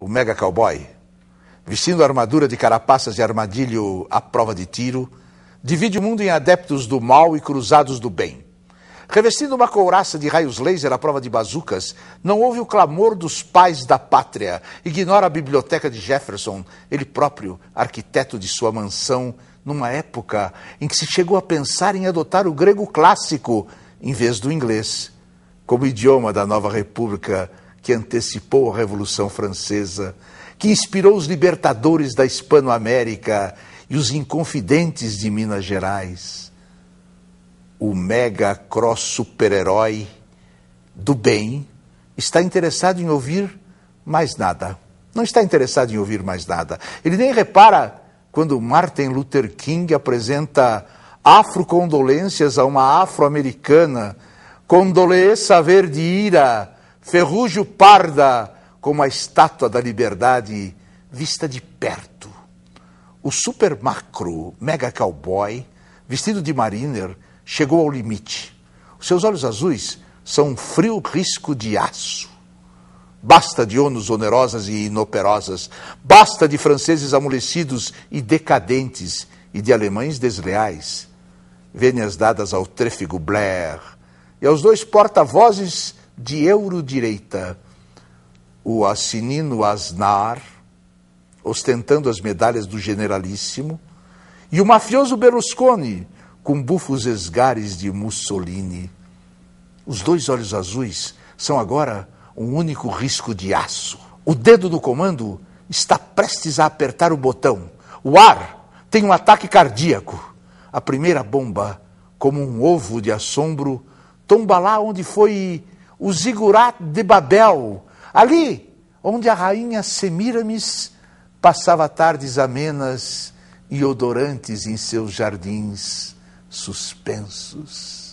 o mega cowboy, vestindo armadura de carapaças e armadilho à prova de tiro, divide o mundo em adeptos do mal e cruzados do bem. Revestindo uma couraça de raios laser à prova de bazucas, não houve o clamor dos pais da pátria. Ignora a biblioteca de Jefferson, ele próprio, arquiteto de sua mansão, numa época em que se chegou a pensar em adotar o grego clássico em vez do inglês, como idioma da nova república que antecipou a Revolução Francesa, que inspirou os libertadores da Hispanoamérica e os inconfidentes de Minas Gerais. O mega cross super-herói do bem está interessado em ouvir mais nada. Não está interessado em ouvir mais nada. Ele nem repara quando Martin Luther King apresenta afro-condolências a uma afro-americana, condolê saber de ira, ferrugem parda como a estátua da liberdade vista de perto. O super macro mega cowboy, vestido de mariner, chegou ao limite. Os seus olhos azuis são um frio risco de aço. Basta de ONUs onerosas e inoperosas, basta de franceses amolecidos e decadentes e de alemães desleais. Vênias dadas ao trêfego Blair e aos dois porta-vozes de eurodireita, o assinino Asnar, ostentando as medalhas do generalíssimo, e o mafioso Berlusconi, com bufos esgares de Mussolini. Os dois olhos azuis são agora um único risco de aço. O dedo do comando está prestes a apertar o botão. O ar tem um ataque cardíaco. A primeira bomba, como um ovo de assombro, tomba lá onde foi o Zigurat de Babel, ali onde a rainha Semiramis passava tardes amenas e odorantes em seus jardins suspensos.